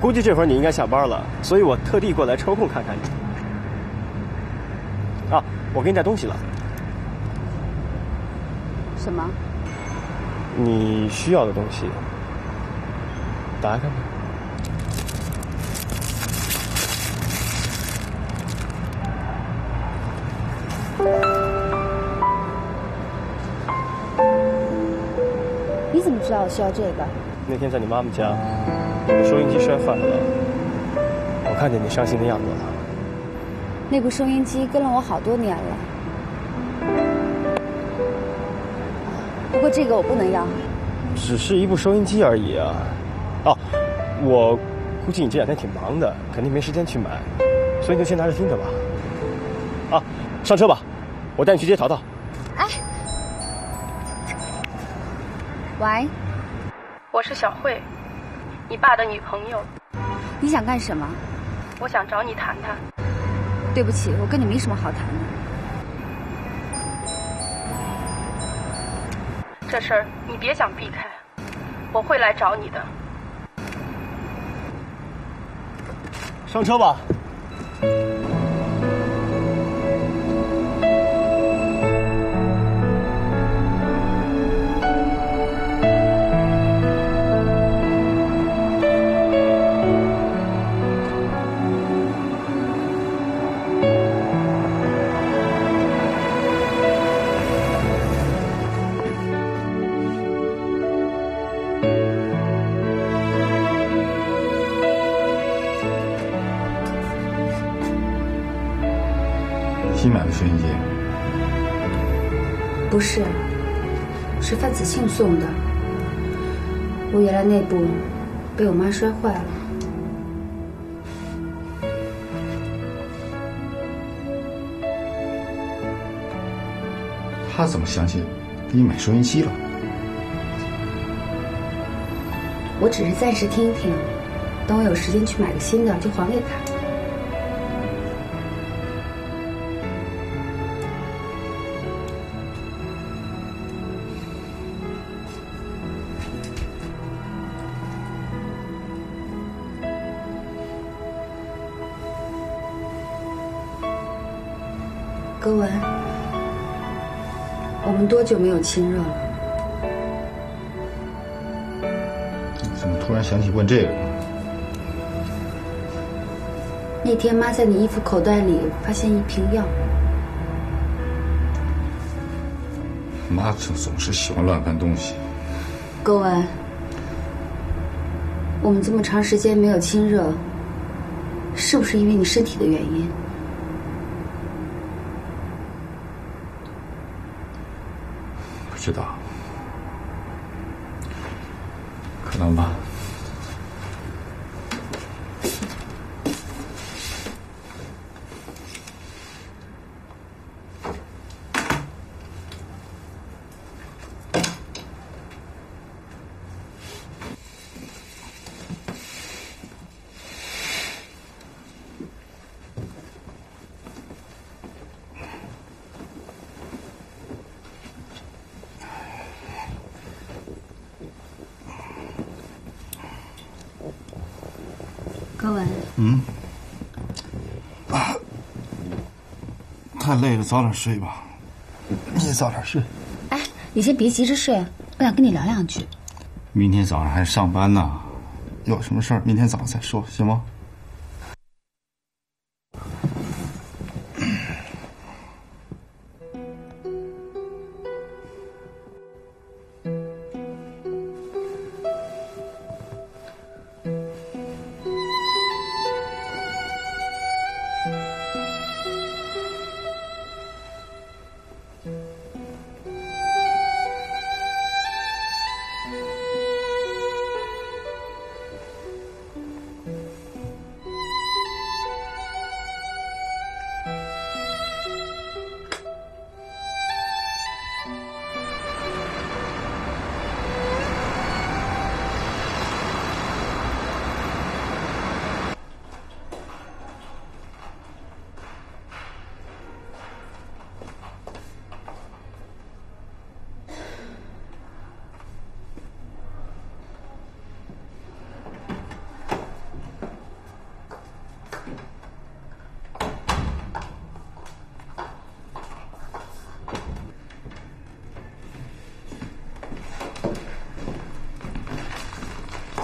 估计这会儿你应该下班了，所以我特地过来抽空看看你。啊，我给你带东西了，什么？你需要的东西，打开看看。你怎么知道我需要这个？那天在你妈妈家，你的收音机摔坏了，我看见你伤心的样子了。那部收音机跟了我好多年了，不过这个我不能要。只是一部收音机而已啊。哦，我估计你这两天挺忙的，肯定没时间去买，所以你就先拿着听着吧。啊，上车吧，我带你去接淘淘。喂，我是小慧，你爸的女朋友，你想干什么？我想找你谈谈。对不起，我跟你没什么好谈的。这事儿你别想避开，我会来找你的。上车吧。不是，是范子庆送的。我原来那部被我妈摔坏了。他怎么相信给你买收音机了？我只是暂时听听，等我有时间去买个新的就还给他。久没有亲热了？怎么突然想起问这个？那天妈在你衣服口袋里发现一瓶药，妈总总是喜欢乱翻东西。歌文，我们这么长时间没有亲热，是不是因为你身体的原因？不知道，可能吧。歌文，嗯，啊，太累了，早点睡吧。你也早点睡。哎，你先别急着睡，我想跟你聊两句。明天早上还上班呢，有什么事儿明天早上再说，行吗？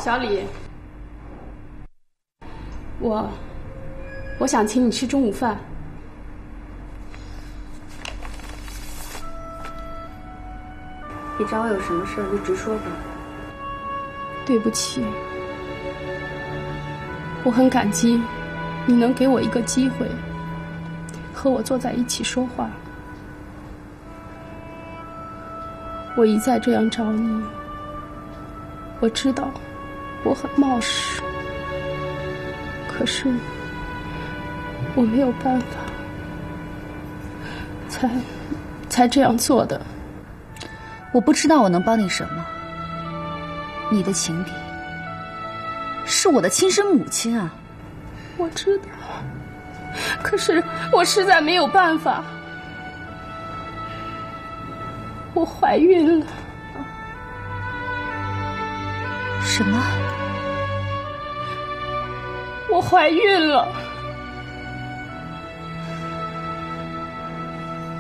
小李，我我想请你吃中午饭。你找我有什么事儿就直说吧。对不起，我很感激你能给我一个机会，和我坐在一起说话。我一再这样找你，我知道我很冒失，可是我没有办法，才才这样做的。我不知道我能帮你什么。你的情敌是我的亲生母亲啊！我知道，可是我实在没有办法。我怀孕了。什么？我怀孕了。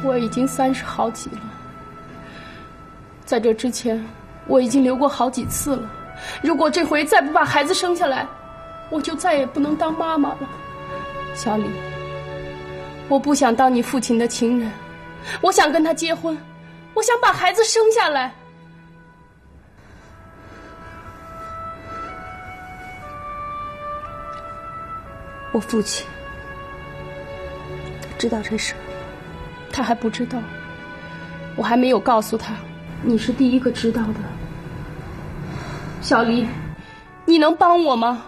我已经三十好几了。在这之前，我已经流过好几次了。如果这回再不把孩子生下来，我就再也不能当妈妈了。小李，我不想当你父亲的情人，我想跟他结婚，我想把孩子生下来。我父亲知道这事，他还不知道，我还没有告诉他，你是第一个知道的。小黎，你能帮我吗？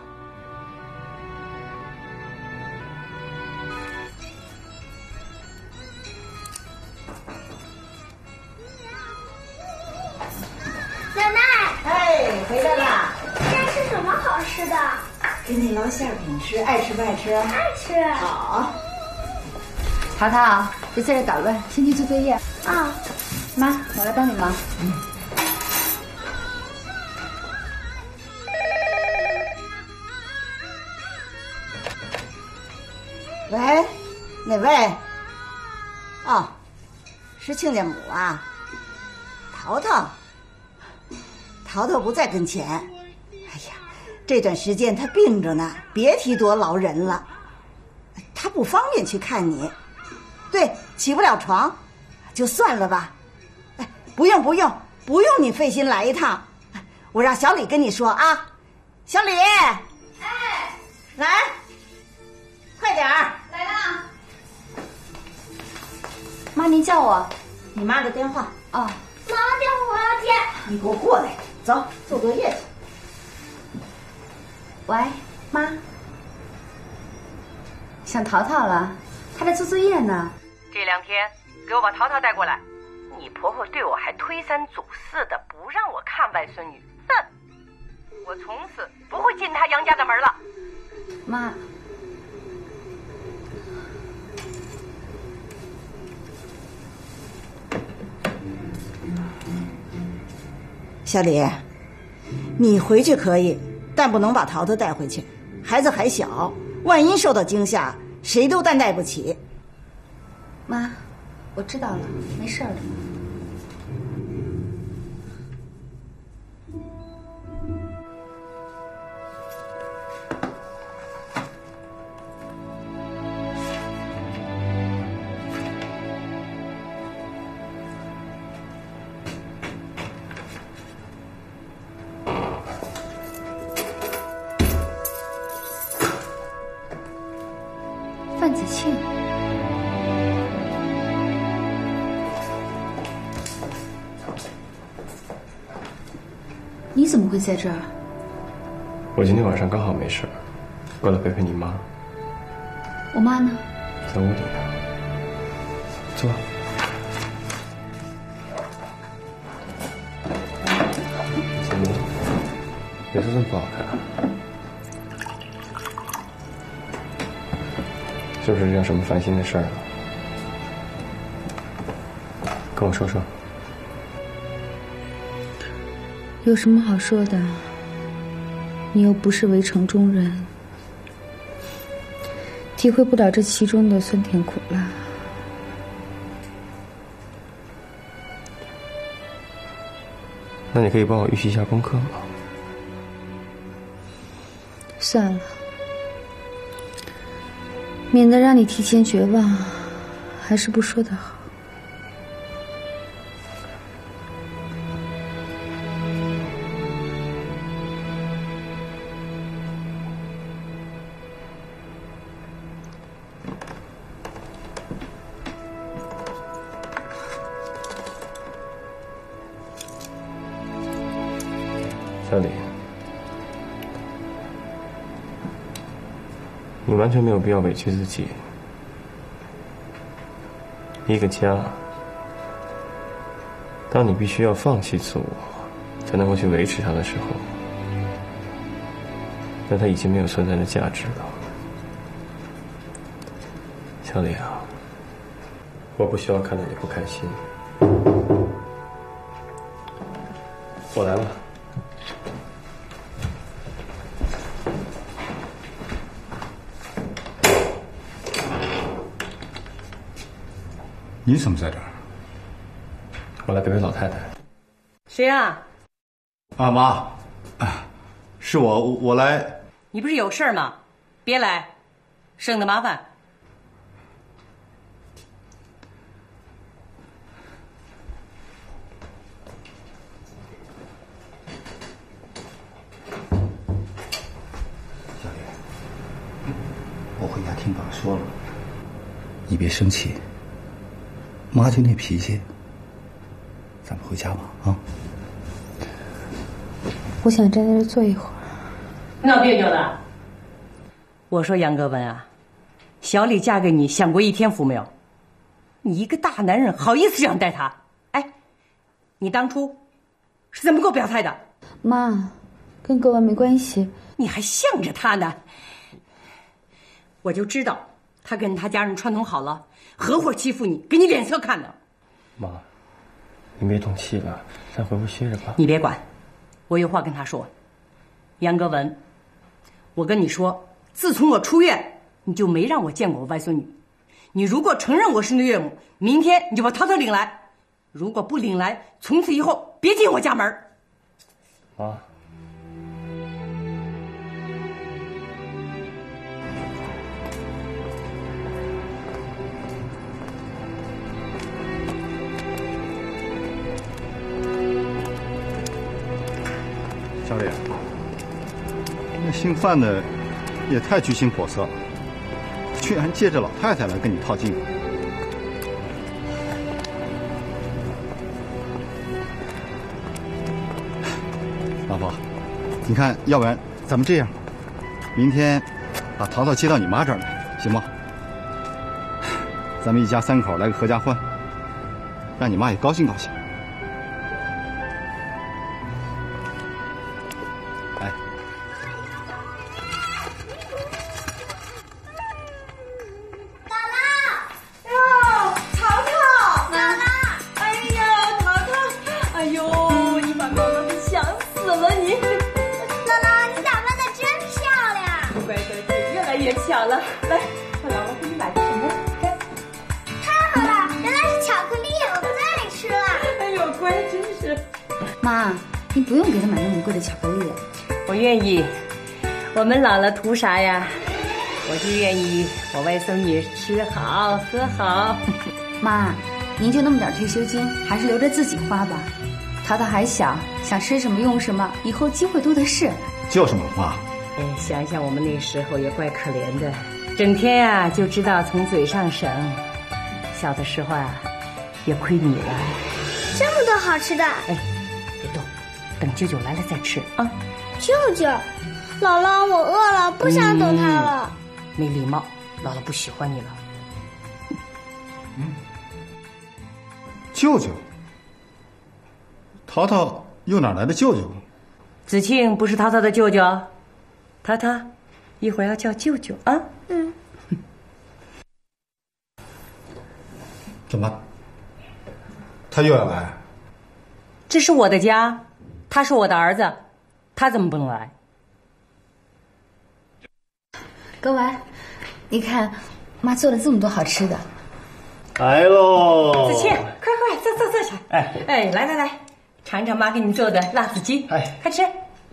不爱吃？爱吃。好。淘淘，别在这捣乱，先去做作业。啊，妈，我来帮你忙。喂，哪位？哦，是亲家母啊。淘淘，淘淘不在跟前。这段时间他病着呢，别提多劳人了。他不方便去看你，对，起不了床，就算了吧。哎，不用不用不用你费心来一趟，我让小李跟你说啊。小李，哎，来，快点儿。妈，您叫我。你妈的电话，啊，妈妈电话我要接。你给我过来，走，做作业去。喂，妈。想淘淘了，她在做作业呢。这两天给我把淘淘带过来。你婆婆对我还推三阻四的，不让我看外孙女。哼！我从此不会进她杨家的门了。妈，小李，你回去可以，但不能把桃桃带回去。孩子还小，万一受到惊吓，谁都担待不起。妈，我知道了，没事儿的。你怎么会在这儿？我今天晚上刚好没事，过来陪陪你妈，我妈呢？在屋里呢。坐。怎么了？脸色这么不好看？是不是遇到什么烦心的事儿了？跟我说说。有什么好说的？你又不是围城中人，体会不了这其中的酸甜苦辣。那你可以帮我预习一下功课吗？算了，免得让你提前绝望，还是不说的好。完全没有必要委屈自己。一个家，当你必须要放弃自我，才能够去维持它的时候，那它已经没有存在的价值了。小李啊，我不希望看到你不开心。我来了。你怎么在这儿？我来陪陪老太太。谁啊？啊妈，啊，是我，我来。你不是有事儿吗？别来，省得麻烦。小李，我回家听爸说了，你别生气。妈就那脾气，咱们回家吧啊！我想在这儿坐一会儿。闹别扭了。我说杨格文啊，小李嫁给你享过一天福没有？你一个大男人好意思这样待她？哎，你当初是怎么给我表态的？妈，跟格文没关系。你还向着他呢？我就知道他跟他家人串通好了，合伙欺负你，给你脸色看的。妈，你别动气了，咱回屋歇着吧。你别管，我有话跟他说。杨格文，我跟你说，自从我出院，你就没让我见过我外孙女。你如果承认我是你岳母，明天你就把涛涛领来；如果不领来，从此以后别进我家门。妈。姓范的也太居心叵测了，居然借着老太太来跟你套近乎。老婆，你看，要不然咱们这样，明天把淘淘接到你妈这儿来，行吗？咱们一家三口来个合家欢，让你妈也高兴高兴。姥姥给你买个什么？看，太好了，原来是巧克力，我最爱吃了。哎呦，乖，真是。妈，你不用给他买那么贵的巧克力。我愿意。我们老了图啥呀？我就愿意我外孙女吃好喝好。妈，您就那么点退休金，还是留着自己花吧。淘淘还小，想吃什么用什么，以后机会多的是。就是嘛，妈。哎，想想我们那时候也怪可怜的，整天呀、就知道从嘴上省。小的时候啊，也亏你了。这么多好吃的，哎，别动，等舅舅来了再吃啊。舅舅，姥姥，我饿了，不想等他了。没礼貌，姥姥不喜欢你了。舅舅，淘淘又哪来的舅舅？子庆不是淘淘的舅舅，淘淘，一会儿要叫舅舅啊。嗯，怎么？他又要来？这是我的家，他是我的儿子，他怎么不能来？格文，你看，妈做了这么多好吃的。来喽！子倩，快快坐坐坐下。哎哎，来来来，尝尝妈给你做的辣子鸡。哎快吃。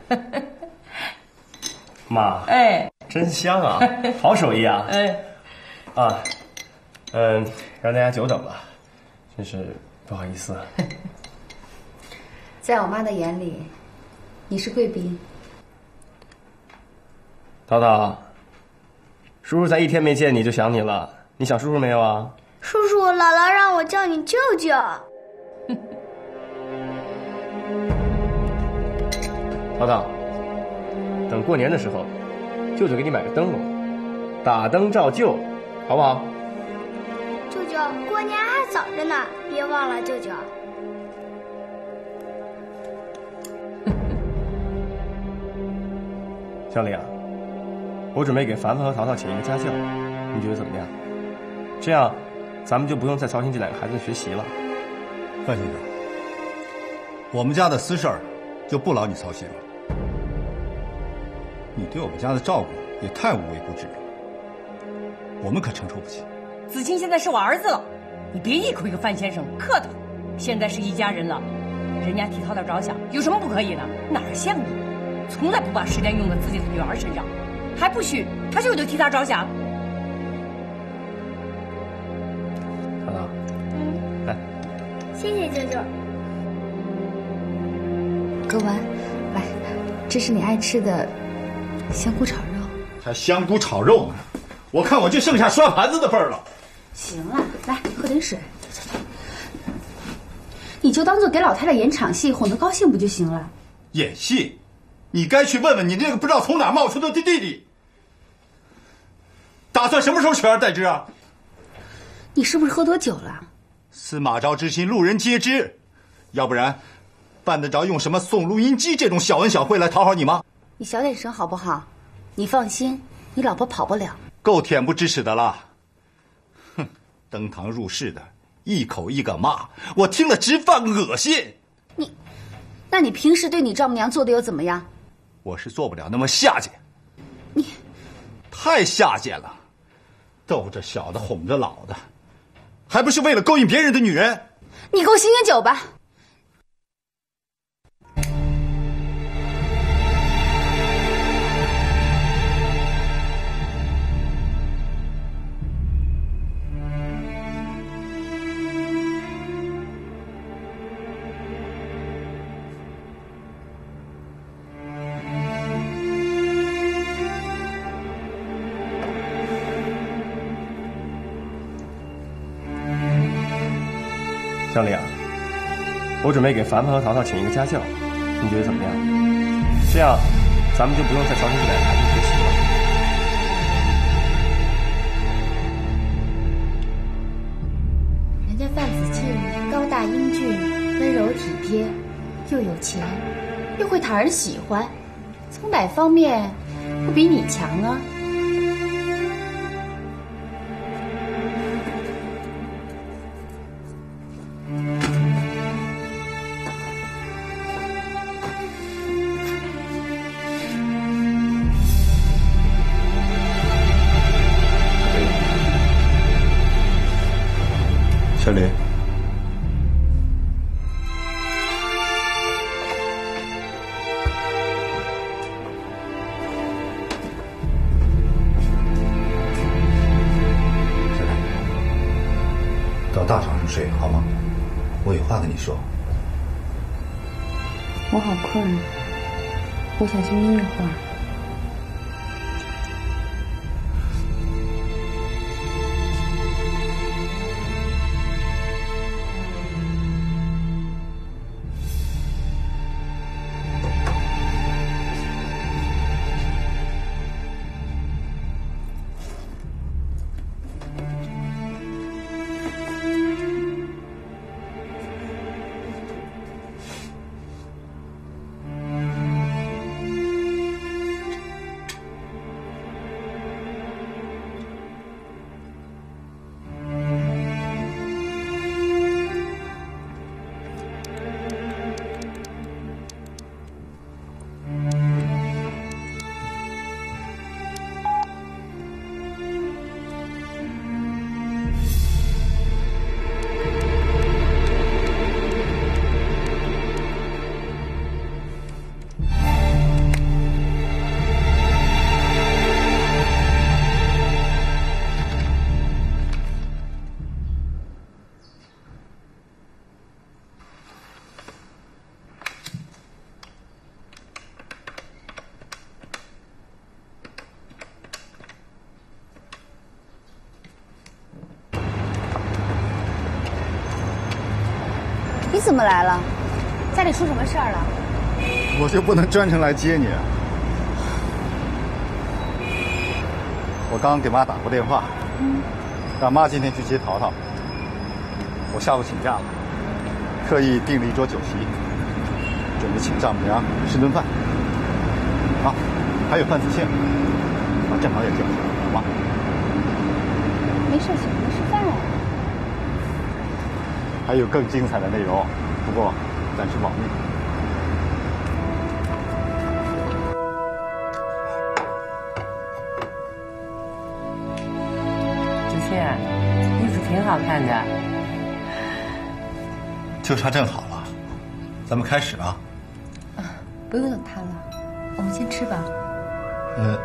妈，哎真香啊，好手艺啊！哎，啊，嗯，让大家久等了，真是不好意思。在我妈的眼里，你是贵宾。涛涛，叔叔才一天没见你就想你了，你想叔叔没有啊？叔叔，姥姥让我叫你舅舅。涛涛，等过年的时候，舅舅给你买个灯笼，打灯照旧，好不好？舅舅，过年还早着呢，别忘了舅舅。小李啊，我准备给凡凡和淘淘请一个家教，你觉得怎么样？这样，咱们就不用再操心这两个孩子的学习了。范先生，我们家的私事儿就不劳你操心了。你对我们家的照顾也太无微不至了，我们可承受不起。子清现在是我儿子了，你别一口一个范先生，客套。现在是一家人了，人家替涛涛着想，有什么不可以的？哪儿像你，从来不把时间用在自己的女儿身上，还不许他舅舅替他着想。涛涛，嗯，来，谢谢舅舅。格文，来，这是你爱吃的香菇炒肉。还香菇炒肉呢，我看我就剩下刷盘子的份儿了。行了，来喝点水。你就当做给老太太演场戏，哄她高兴不就行了？演戏，你该去问问你那个不知道从哪冒出的弟弟，打算什么时候取而代之啊？你是不是喝多酒了？司马昭之心，路人皆知，要不然，办得着用什么送录音机这种小恩小惠来讨好你吗？你小点声好不好？你放心，你老婆跑不了。够恬不知耻的了。哼，登堂入室的，一口一个妈，我听了直犯恶心。你，那你平时对你丈母娘做的又怎么样？我是做不了那么下贱。你，太下贱了，逗着小的，哄着老的。还不是为了勾引别人的女人？你给我醒醒酒吧！我准备给凡凡和淘淘请一个家教，你觉得怎么样？这样，咱们就不用在朝廷奶台子学习了。人家范子敬高大英俊，温柔体贴，又有钱，又会讨人喜欢，从哪方面不比你强啊？小心一会儿怎么来了？家里出什么事儿了？我就不能专程来接你？我刚给妈打过电话，嗯，让妈今天去接淘淘。我下午请假了，特意订了一桌酒席，准备请丈母娘吃顿饭。啊，还有范子庆，把，正好也叫上，好吗？没事，请您吃饭啊。还有更精彩的内容，不过暂时保密。子倩，衣服挺好看的。就差正好了，咱们开始啊。不用等他了，我们先吃吧。呃，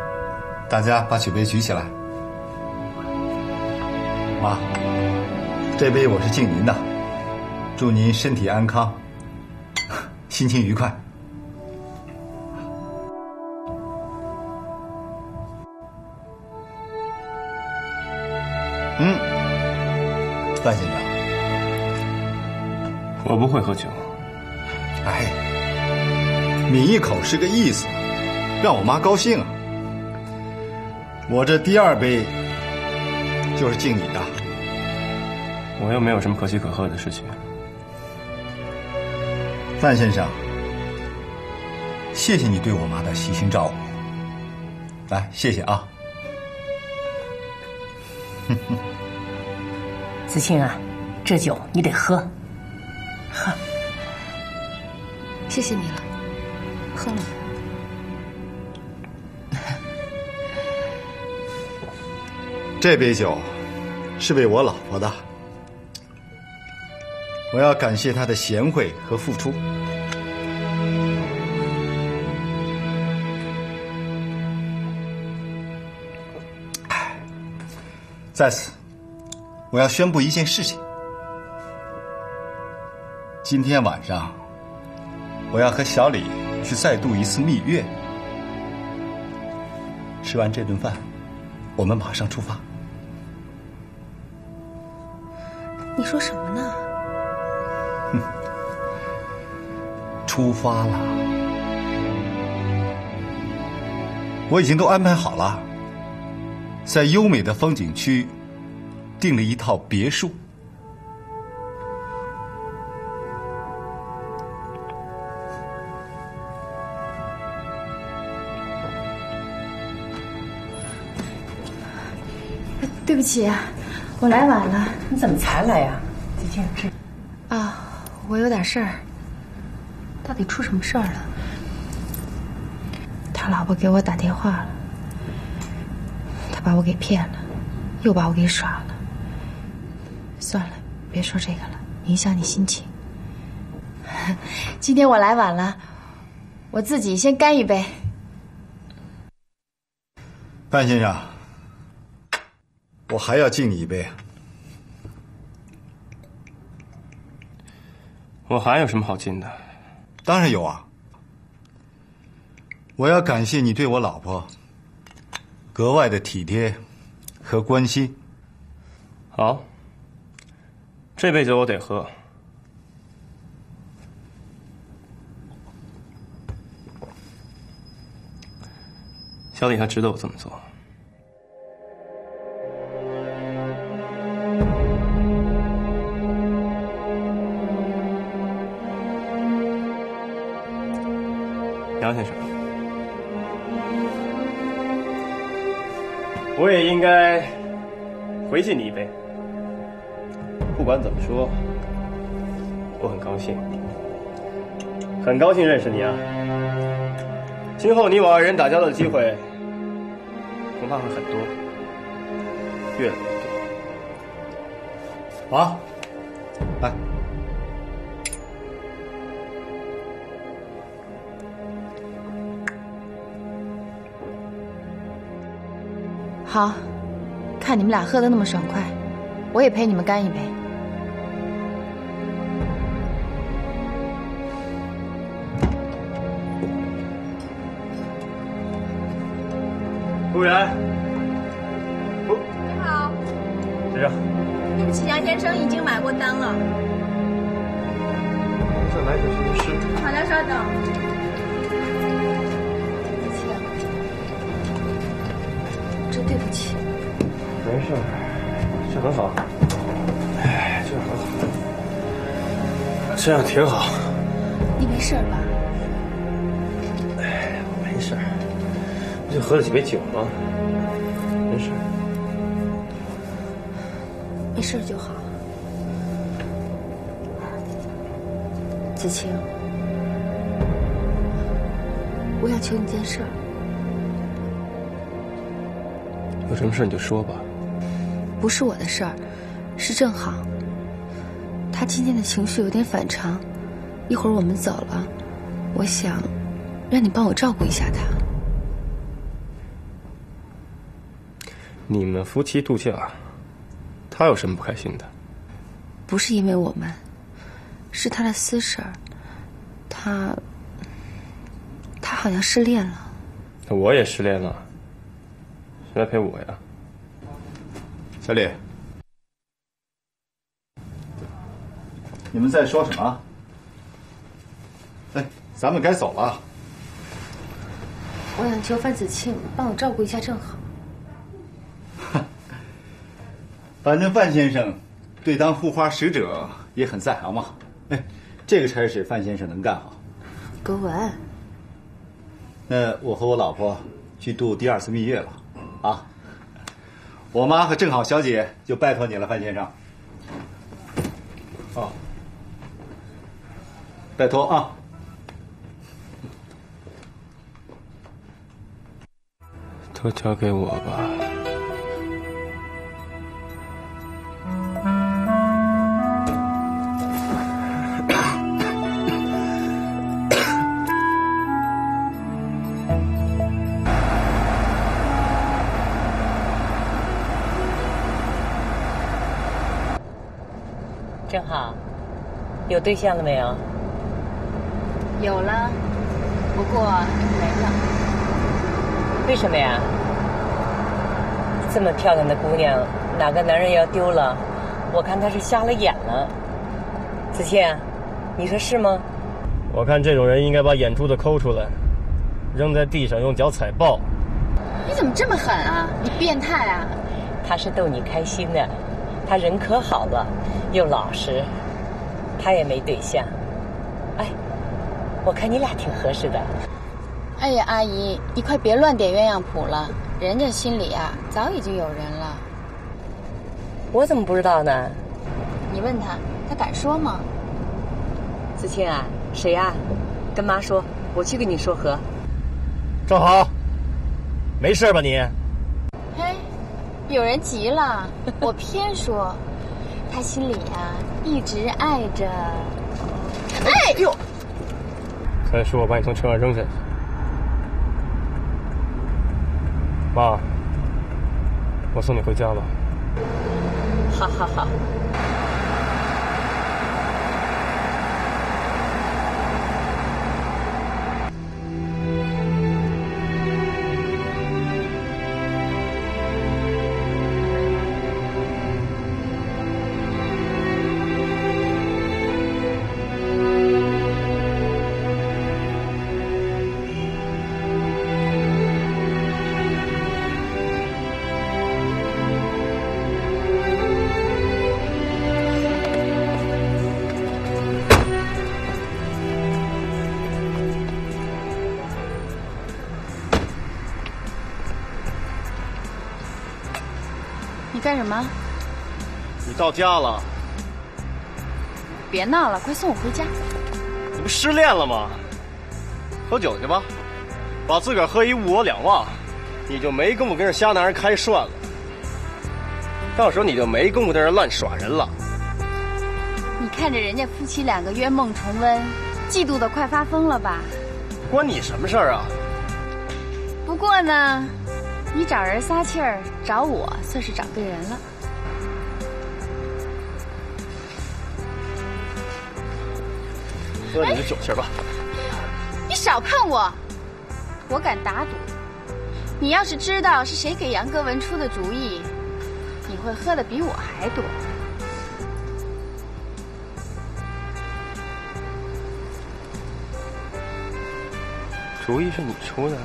大家把酒杯举起来。妈，这杯我是敬您的，祝您身体安康，心情愉快。嗯，范先生，我不会喝酒。哎，抿一口是个意思，让我妈高兴啊。我这第二杯就是敬你的。我又没有什么可喜可贺的事情。范先生，谢谢你对我妈的悉心照顾。来，谢谢啊。子清啊，这酒你得喝。喝。谢谢你了，喝了。这杯酒是为我老婆的，我要感谢她的贤惠和付出。在此，我要宣布一件事情：今天晚上，我要和小李去再度一次蜜月。吃完这顿饭，我们马上出发。你说什么呢？出发了，我已经都安排好了，在优美的风景区订了一套别墅。对不起，我来晚了。你怎么才来呀？子清，是啊，我有点事儿。到底出什么事儿了？他老婆给我打电话了，他把我给骗了，又把我给耍了。算了，别说这个了，影响你心情。今天我来晚了，我自己先干一杯。范先生，我还要敬你一杯。我还有什么好敬的？当然有啊！我要感谢你对我老婆格外的体贴和关心。好，这杯酒我得喝。小李他值得我这么做。杨先生，我也应该回敬你一杯。不管怎么说，我很高兴，很高兴认识你啊！今后你我二人打交道的机会恐怕会很多，越来越多。好，来。好，看你们俩喝的那么爽快，我也陪你们干一杯。服务员，你好，先生。对不起，杨先生已经买过单了。再来点什么事？好的，稍等。对不起。没事，这很好。哎，这很好，这样挺好。你没事吧？哎，我没事，不就喝了几杯酒吗？没事。没事就好。子清，我想求你件事儿。有什么事你就说吧。不是我的事儿，是正好。他今天的情绪有点反常，一会儿我们走了，我想让你帮我照顾一下他。你们夫妻度假，他有什么不开心的？不是因为我们，是他的私事儿。他，他好像失恋了。我也失恋了。谁来陪我呀？小李，你们在说什么？哎，咱们该走了。我想求范子庆帮我照顾一下正好。反正范先生对当护花使者也很在行嘛。哎，这个差事范先生能干好。格文，那我和我老婆去度第二次蜜月了，啊，我妈和正好小姐就拜托你了，范先生。哦，拜托啊。都交给我吧。有对象了没有？有了，不过没了。为什么呀？这么漂亮的姑娘，哪个男人要丢了？我看他是瞎了眼了。子倩，你说是吗？我看这种人应该把眼珠子抠出来，扔在地上，用脚踩爆。你怎么这么狠啊？你变态啊！他是逗你开心的，他人可好了，又老实，他也没对象。哎，我看你俩挺合适的。哎呀，阿姨，你快别乱点鸳鸯谱了，人家心里啊早已经有人了。我怎么不知道呢？你问他，他敢说吗？子清啊，谁呀？跟妈说，我去跟你说和。正好，没事吧你？嘿，有人急了，我偏说，他心里呀一直爱着。哎呦！再说我把你从车上扔下去。妈，我送你回家吧。好好好。干什么？你到家了？别闹了，快送我回家！你不失恋了吗？喝酒去吧，把自个儿喝一物我两忘，你就没工夫跟这瞎男人开涮了。到时候你就没工夫在这乱耍人了。你看着人家夫妻两个约梦重温，嫉妒的快发疯了吧？关你什么事儿啊？不过呢，你找人撒气儿，找我算是找对人了。喝你的酒气儿吧。你少碰我！我敢打赌，你要是知道是谁给杨格文出的主意，你会喝的比我还多。主意是你出的？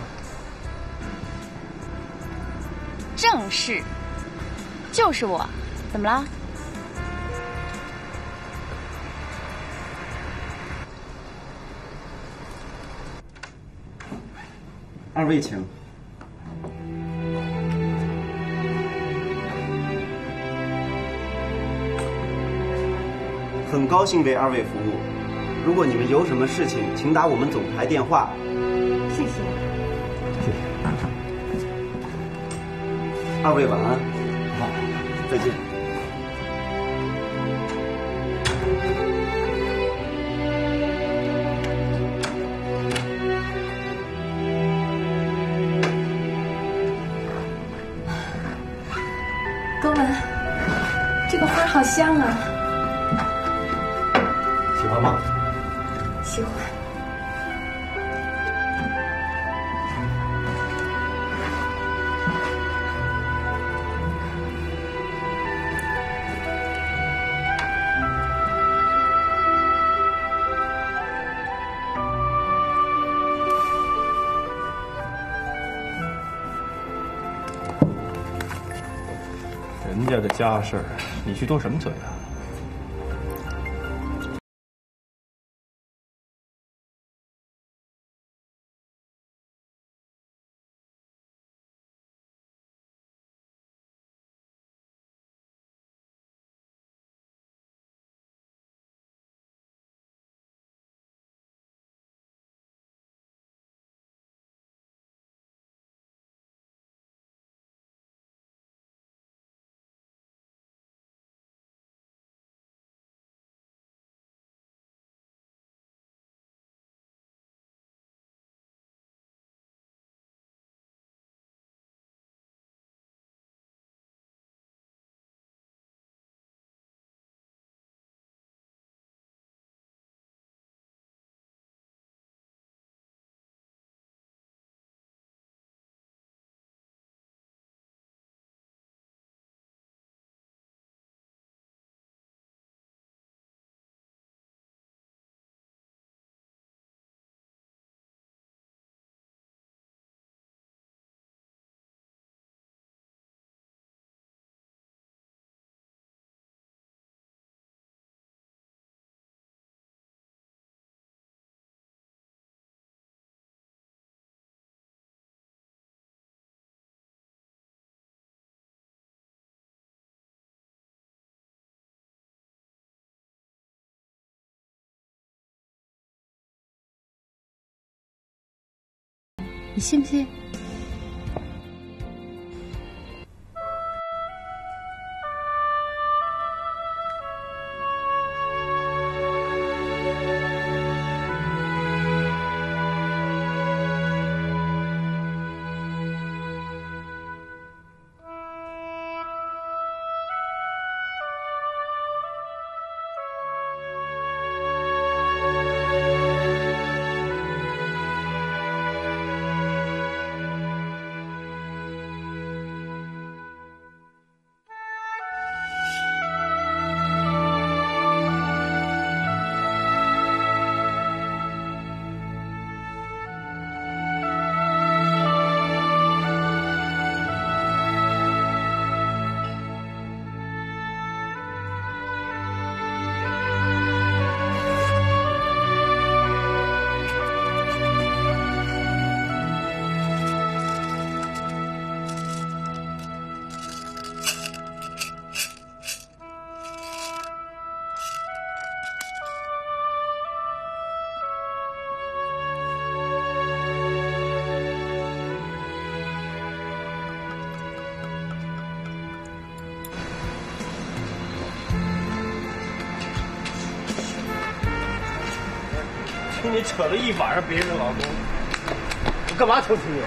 正是，就是我。怎么了？二位请。很高兴为二位服务。如果你们有什么事情，请打我们总台电话。谢谢。谢二位晚安。好，再见。格文，这个花好香啊！喜欢吗？家事，你去多什么嘴啊？你信不信？听你扯了一晚上别人的老公，我干嘛偷听你？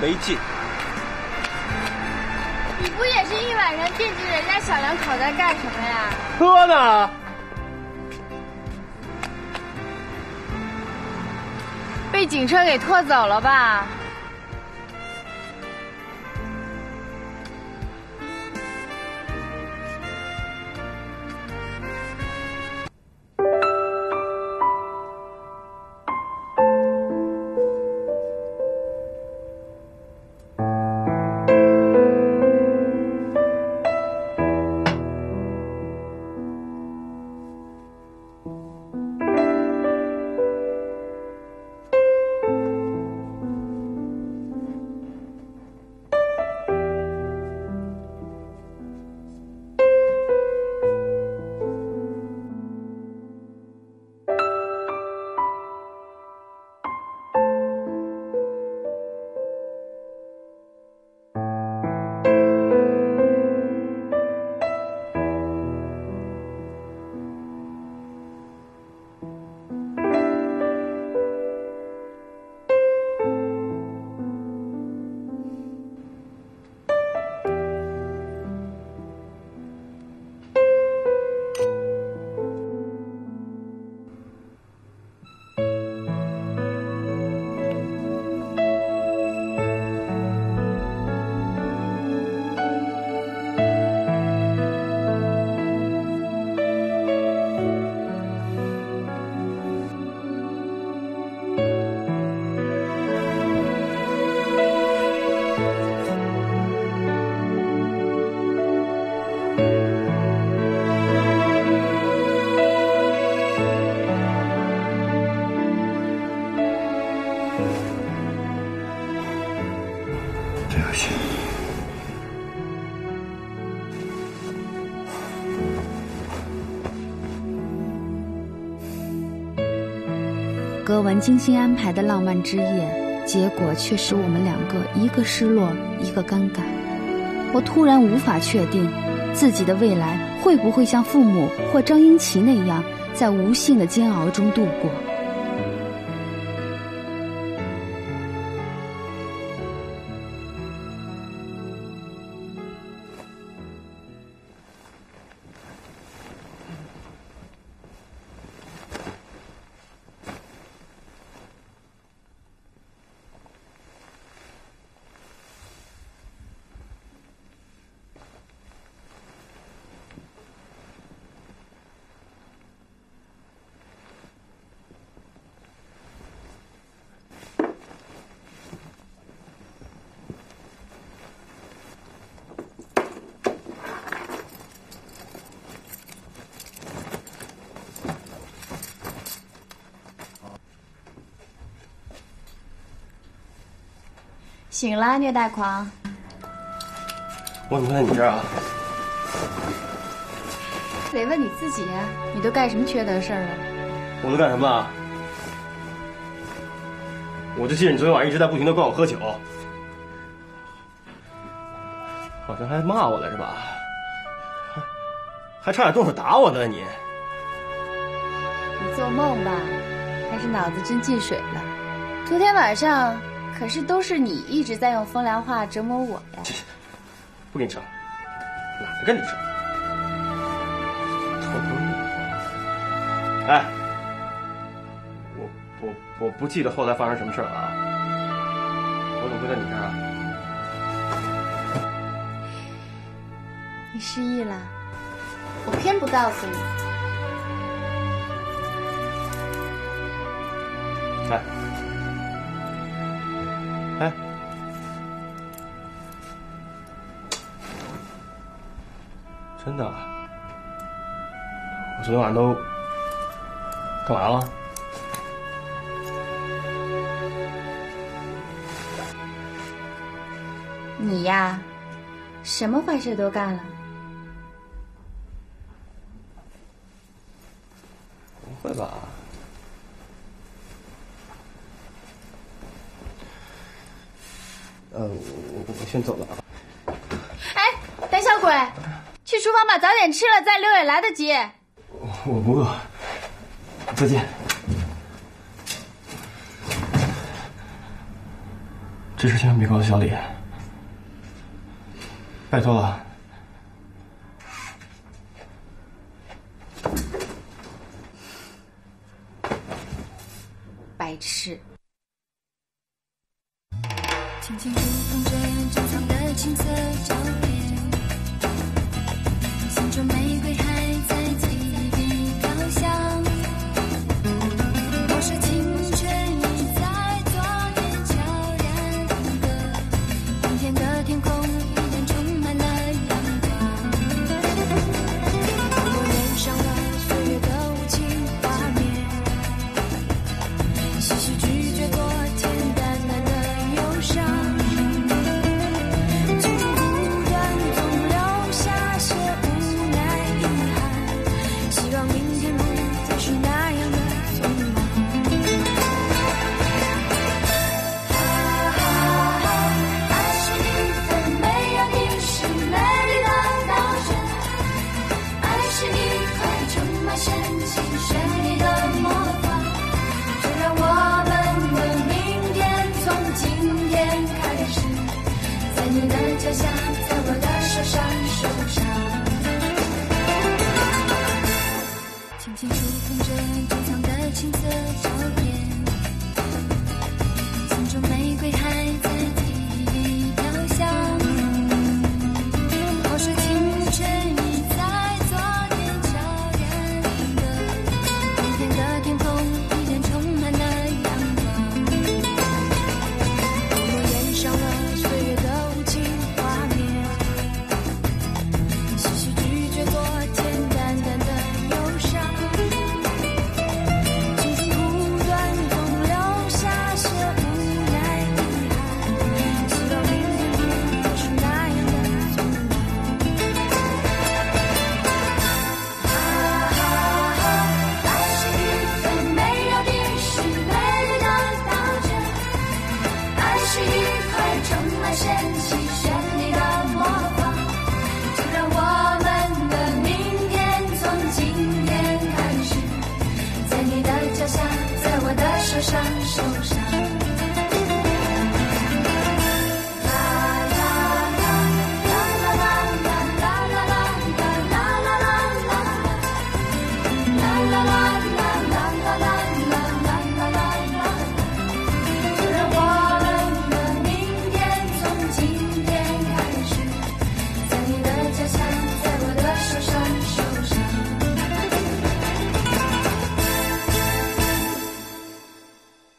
没劲。你不也是一晚上惦记人家小两口在干什么呀？喝呢。被警车给拖走了吧？格文精心安排的浪漫之夜，结果却使我们两个一个失落，一个尴尬。我突然无法确定，自己的未来会不会像父母或张英奇那样，在无限的煎熬中度过。醒了，虐待狂！我怎么会在你这儿啊？得问你自己啊，你都干什么缺德事儿了？我都干什么啊？我就记得你昨天晚上一直在不停的灌我喝酒，好像还骂我来是吧？还还差点动手打我呢，你！你做梦吧，还是脑子真进水了？昨天晚上可是都是你一直在用风凉话折磨我呀！不跟你扯了，懒得跟你扯。头疼。哎，我我我不记得后来发生什么事了啊！我怎么会在你这儿啊？你失忆了，我偏不告诉你。真的？我昨天晚上都干嘛了？你呀，什么坏事都干了。不会吧？呃，我我先走了啊。哎，胆小鬼，去厨房把早点吃了再溜也来得及。我不饿。再见。这事千万别告诉小李，拜托了。白痴。轻轻